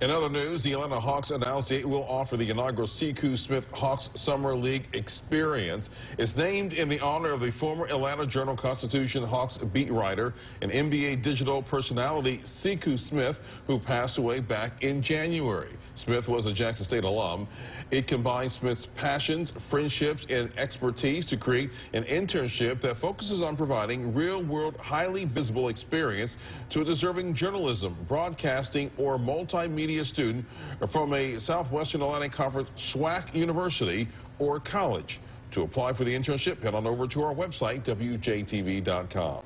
In other news, the Atlanta Hawks announced it will offer the inaugural Sekou Smith Hawks Summer League experience. It's named in the honor of the former Atlanta Journal-Constitution Hawks beat writer and NBA digital personality Sekou Smith, who passed away back in January. Smith was a Jackson State alum. It combines Smith's passions, friendships, and expertise to create an internship that focuses on providing real-world, highly visible experience to a deserving journalism, broadcasting, or multimedia media student from a Southwestern Athletic Conference SWAC University or college. To apply for the internship, head on over to our website, WJTV.com.